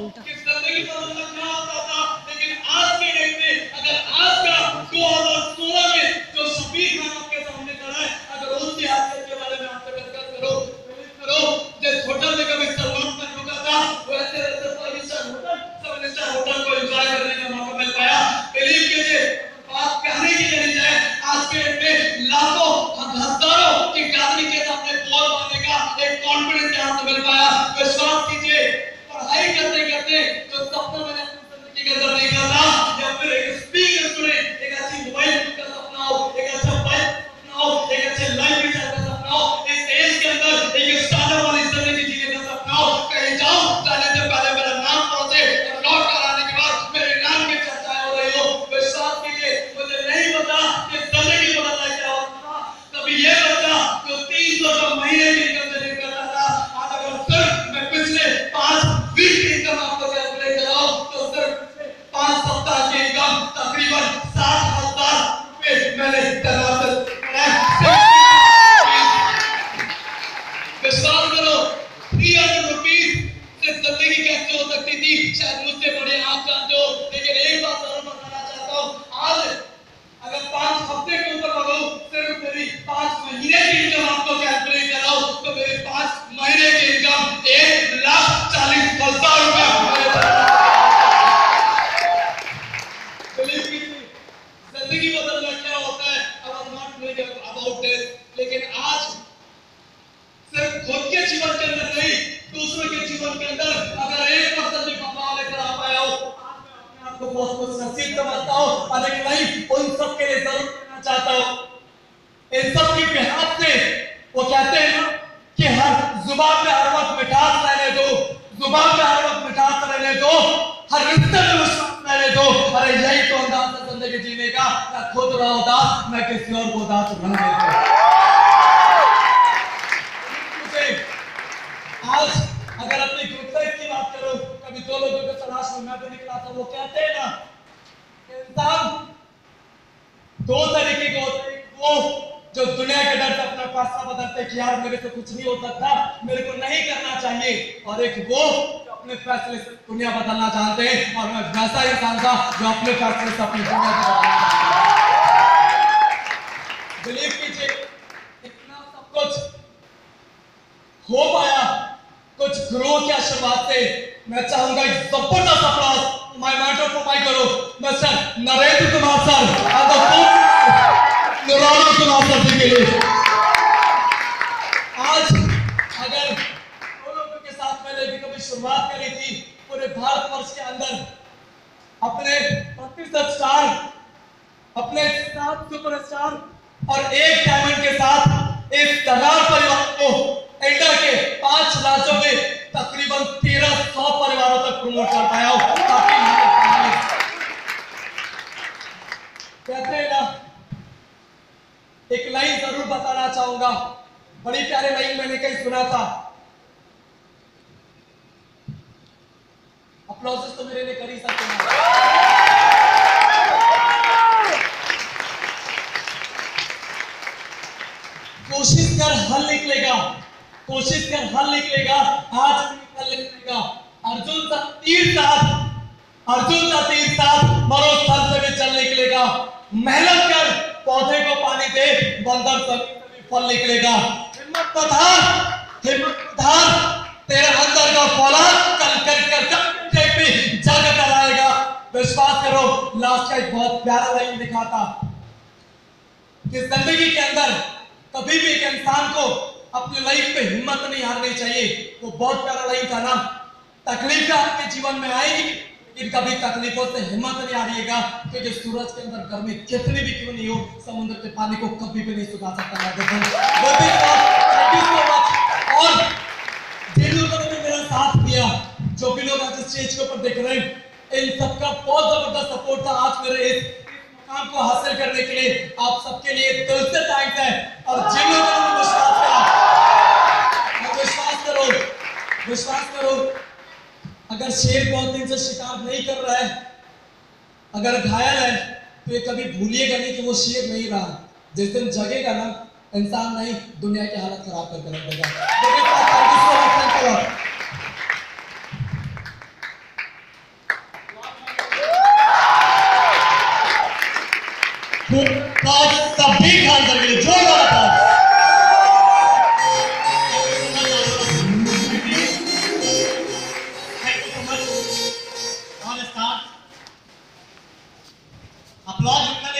होता लेकिन आज के डेट में अगर आज का सकती थी। शायद मुझसे बड़े आप जानते को बहुत कुछ नसीब समझता हूँ। लेकिन नहीं, उन सब के लिए ज़रूर कहना चाहता हूँ। इन सब के बिहार से वो कहते हैं कि हर ज़ुबान में हर वक्त मिठास रहने दो। ज़ुबान में हर वक्त मिठास रहने दो। हर रिश्ते में विश्वास रहने दो। अरे यही तो अंदाज है ज़िंदगी जीने का। मैं खुद रहा उदास, मैं किसी और को उदास रहने दो मुझे आज अगर अपनी ग्रुप की बात करो कभी दो लोगों के तलाश में मैं भी निकला था वो कहते हैं ना कि इंसान दो तरीके के होते हैं। वो जो दुनिया के डर से अपना फैसला बदलते कि यार मेरे से कुछ नहीं हो सकता मेरे को नहीं करना चाहिए। और एक वो अपने फैसले से दुनिया बदलना चाहते हैं। और मैं वैसा इंसान था जो अपने फैसले से अपनी दुनिया को बदलना चाहता बिलीव कीजिए, इतना सब कुछ हो पाया। कुछ ग्रो के शुरुआत से मैं चाहूँगा एक ज़बरदस्त applause my matter for my करो कुमार सर आप नरेंद्र कुमार सर जी के लिए आज अगर दो लोगों के साथ मैंने भी कभी शुरुआत करी थी, पूरे भारतवर्ष के अंदर, अपने स्टार, अपने सात सुपरस्टार और एक डायमंड के साथ इस तगार परिवार को इंडिया के पाँच राज्यों में तकरीबन तेरह सौ परिवारों तक प्रमोट कर पाया हूँ काफ़ी कहते हैं ना एक लाइन ज़रूर बताना चाहूँगा। बड़ी प्यारे लाइन मैंने कहीं सुना था। अप्लॉजेस तो मेरे लिए कर ही सकते कोशिश कर, हल निकलेगा। कोशिश कर, हल निकलेगा। आज नहीं कल निकलेगा। अर्जुन का तीर साथ। अर्जुन का तीर साथ। मरो स्थल से भी चल निकलेगा मेहनत कर। पौधे को पानी दे बंदर से फल निकलेगा। हिम्मत तो हिम्मत तेरे अंदर का फौलाद कल कर कर कर भी जग कर आएगा विश्वास करो लास्ट का एक बहुत प्यारा लाइन दिखाता। कि ज़िंदगी के अंदर कभी भी एक इंसान को अपनी लाइफ पे हिम्मत नहीं हारनी चाहिए। वो बहुत प्यारा लाइन था ना तकलीफें आपके जीवन में आएगी। लेकिन कभी तकलीफों से हिम्मत नहीं हारिएगा क्योंकि सूरज के अंदर गर्मी कितनी भी क्यों नहीं हो, समुद्र के पानी को कभी भी नहीं सुखा सकता और जिन लोगों ने मेरा साथ दिया, जो भी लोग आज स्टेज के ऊपर देख रहे हैं, इन सबका बहुत ज़बरदस्त सपोर्ट था आज मेरे इस मुकाम को हासिल करने के लिए। आप सबके लिए दिल से थैंक्स है। अगर शेर बहुत दिन से शिकार नहीं कर रहा है, अगर घायल है तो ये कभी भूलिएगा नहीं कि वो शेर नहीं रहा। जिस दिन जगेगा ना, इंसान नहीं, दुनिया की हालत खराब करके रख देगा सभी खान सर के लिए ज़ोर